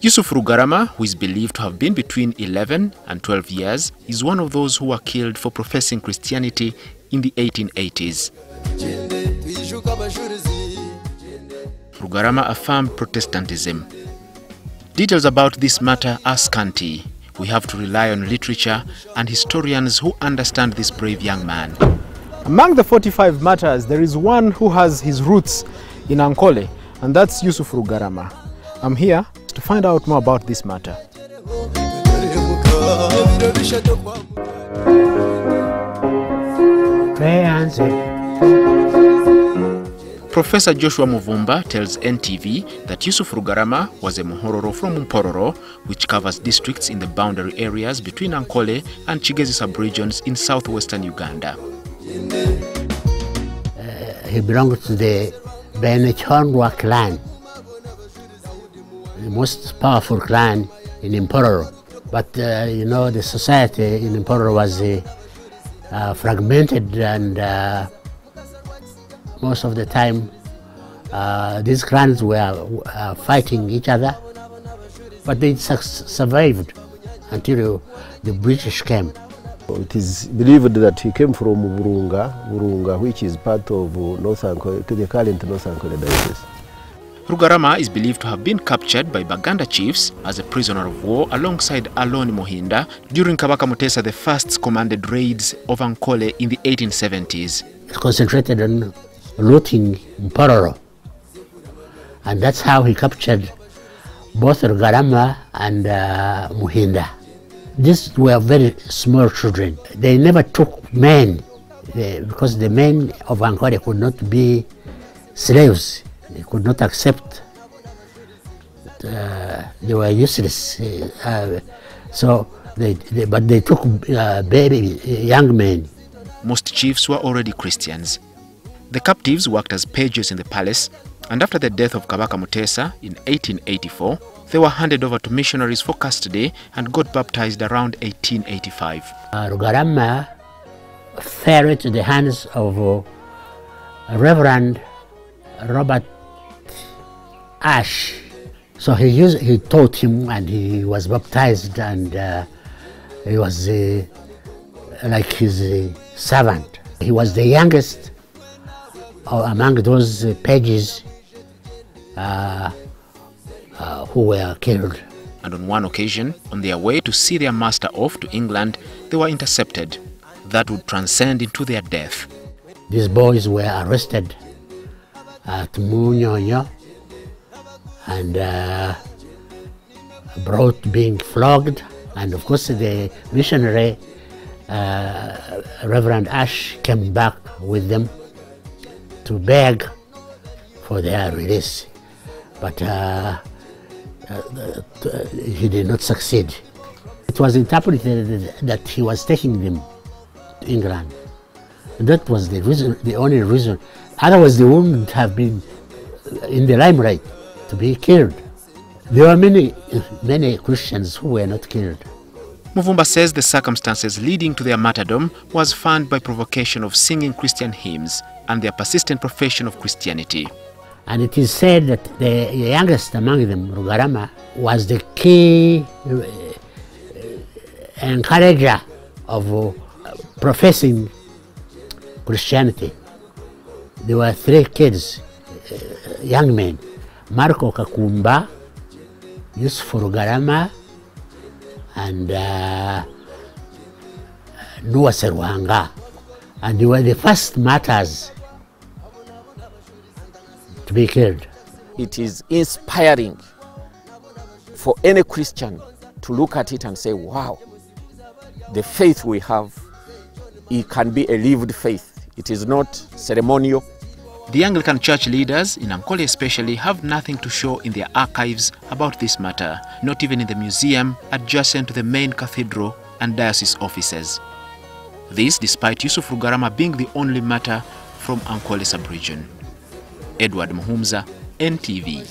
Yusuf Rugarama, who is believed to have been between 11 and 12 years, is one of those who were killed for professing Christianity in the 1880s. gende twishuka amashurizi Rugarama affirmed Protestantism. Details about this matter are scanty. We have to rely on literature and historians who understand this brave young man. Among the 45 martyrs, there is one who has his roots in Ankole, and that's Yusuf Rugarama. I'm here to find out more about this matter. Professor Joshua Muvumba tells NTV that Yusuf Rugarama was a Muhororo from Mpororo, which covers districts in the boundary areas between Ankole and Kigezi sub-regions in southwestern Uganda. He belonged to the Benechondwa clan, the most powerful clan in Mpororo. But uh, you know, the society in Mpororo was uh, uh, fragmented, and uh, most of the time, uh, these clans were uh, fighting each other. But they su- survived until the British came. It is believed that he came from Burunga, Burunga, which is part of North Ankole, the current North Ankole diocese. Rugarama is believed to have been captured by Baganda chiefs as a prisoner of war alongside Aloni Muhinda during Kabaka Mutesa I's commanded raids of Ankole in the 1870s. concentrated on looting Mpororo. And that's how he captured both Rugarama and uh, Muhinda. These were very small children. They never took men eh, because the men of Ankole could not be slaves. They could not accept. Uh, they were useless. uh, so they, they, but they took uh, baby young men Most chiefs were already Christians. The captives worked as pages in the palace, and after the death of Kabaka Mutesa in 1884, they were handed over to missionaries for custody and got baptized around 1885. uh, Rugarama fell into the hands of uh, Reverend Robert Ashe. So he used, he taught him and he was baptized and uh, he was uh, like his uh, servant. He was the youngest uh, among those pages uh, uh, who were killed. And on one occasion, on their way to see their master off to England, they were intercepted. That would transcend into their death. These boys were arrested at Munyonyo and uh, brought being flogged. And of course, the missionary, uh, Reverend Ashe, came back with them to beg for their release. But uh, uh, he did not succeed. It was interpreted that he was taking them to England. That was the reason, the only reason. Otherwise, they wouldn't have been in the limelight to be killed. There were many, many Christians who were not killed. Muvumba says the circumstances leading to their martyrdom was fanned by provocation of singing Christian hymns and their persistent profession of Christianity. And it is said that the youngest among them, Rugarama, was the key uh, encourager of uh, professing Christianity. There were three kids, uh, young men, Marco Kakumba, Yusuf Rugarama, and uh, Serwanga. And they were the first martyrs to be killed. it is inspiring for any Christian to look at it and say, wow, the faith we have, it can be a lived faith. It is not ceremonial. The Anglican church leaders, in Ankole especially, have nothing to show in their archives about this matter, not even in the museum adjacent to the main cathedral and diocese offices. This despite Yusuf Rugarama being the only matter from Ankole sub-region. Edward Muhumza, NTV.